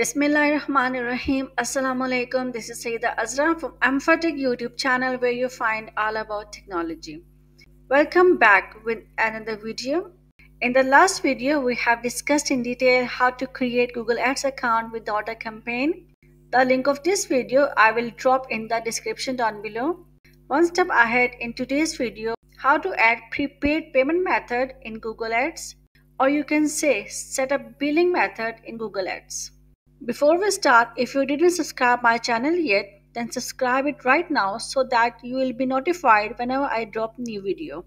Bismillahirrahmanirrahim. Assalamu alaikum. This is Sayyida Azra from AMFAHH Tech YouTube channel where you find all about technology. Welcome back with another video. In the last video, we have discussed in detail how to create Google Ads account without a campaign. The link of this video I will drop in the description down below. One step ahead in today's video, how to add prepaid payment method in Google Ads or you can say set up billing method in Google Ads. Before we start, if you didn't subscribe my channel yet, then subscribe it right now so that you will be notified whenever I drop new video.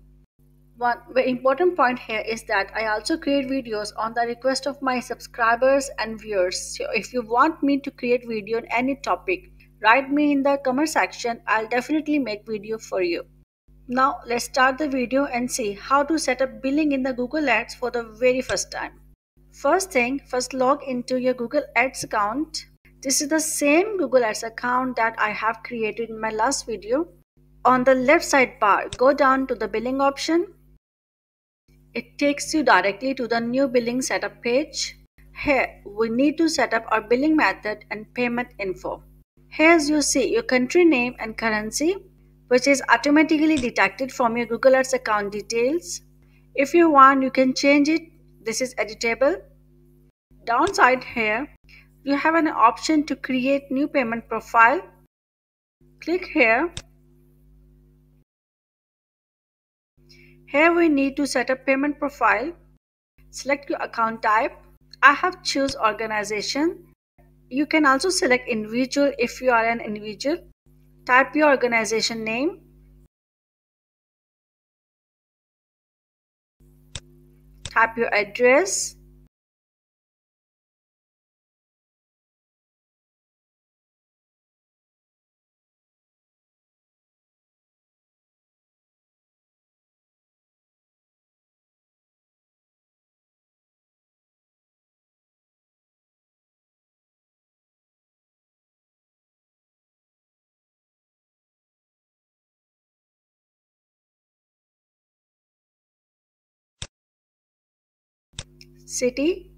One very important point here is that I also create videos on the request of my subscribers and viewers. So if you want me to create video on any topic, write me in the comment section. I'll definitely make video for you. Now let's start the video and see how to set up billing in the Google Ads for the very first time. First thing, first log into your Google Ads account. This is the same Google Ads account that I have created in my last video. On the left side bar, go down to the billing option. It takes you directly to the new billing setup page. Here, we need to set up our billing method and payment info. Here you see your country name and currency, which is automatically detected from your Google Ads account details. If you want, you can change it this is editable. Downside here, you have an option to create new payment profile. Click here. Here we need to set up payment profile. Select your account type. I have choose organization. You can also select individual if you are an individual. Type your organization name type your address city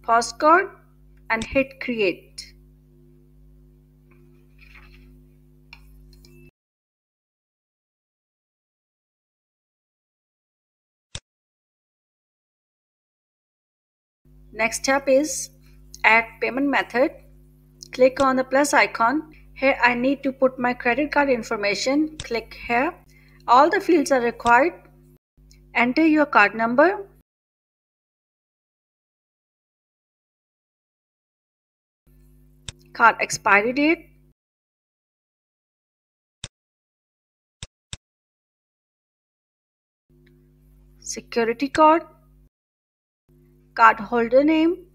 postcode and hit create. Next step is add payment method. Click on the plus icon. Here I need to put my credit card information. Click here all the fields are required. Enter your card number. Card expiry date. Security code. Card holder name.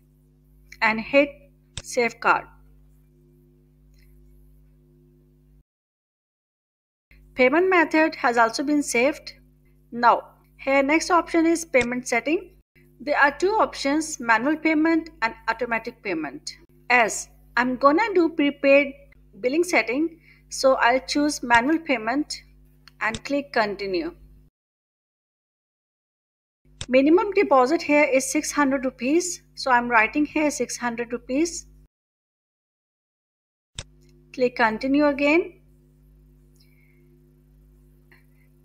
And hit save card. Payment method has also been saved. Now, here next option is payment setting. There are two options, manual payment and automatic payment. As I'm gonna do prepaid billing setting, so I'll choose manual payment and click continue. Minimum deposit here is 600 rupees. So I'm writing here 600 rupees. Click continue again.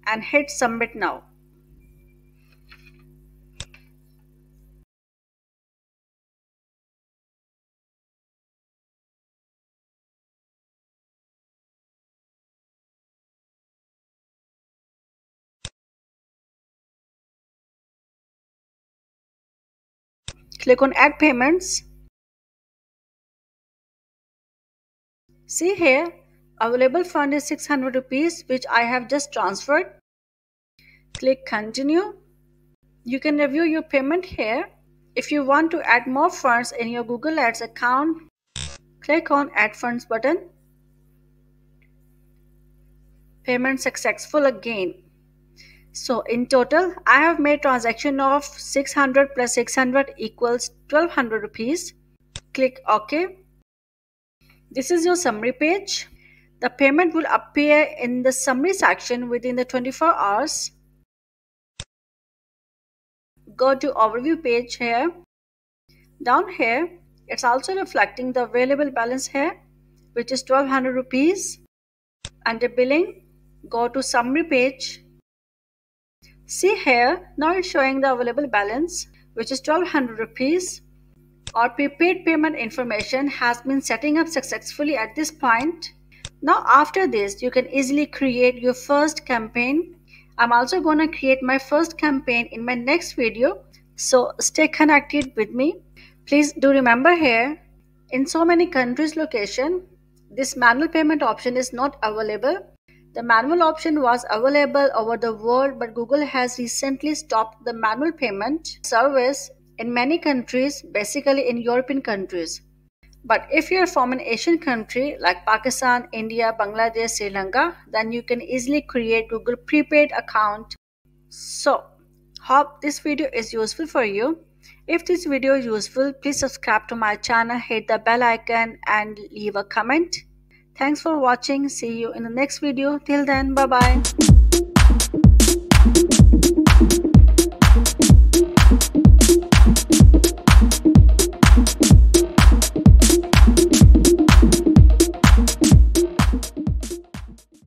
And hit submit now. Click on add payments. See here, available fund is 600 rupees which I have just transferred. Click continue. You can review your payment here. If you want to add more funds in your Google Ads account, click on add funds button. Payment successful again. So in total, I have made transaction of 600 plus 600 equals 1200 rupees. Click OK. This is your summary page. The payment will appear in the summary section within the 24 hours. Go to overview page here. Down here it's also reflecting the available balance here which is 1200 rupees. Under billing go to summary page. See here now it's showing the available balance which is 1200 rupees. Our prepaid payment information has been setting up successfully at this point. Now after this you can easily create your first campaign I'm also going to create my first campaign in my next video so stay connected with me. Please do remember here in so many countries location this manual payment option is not available. The manual option was available over the world but Google has recently stopped the manual payment service in many countries basically in European countries but if you're from an Asian country like Pakistan, India, Bangladesh, Sri Lanka, then you can easily create Google prepaid account. So, hope this video is useful for you. If this video is useful, please subscribe to my channel, hit the bell icon and leave a comment. Thanks for watching. See you in the next video. Till then, bye-bye.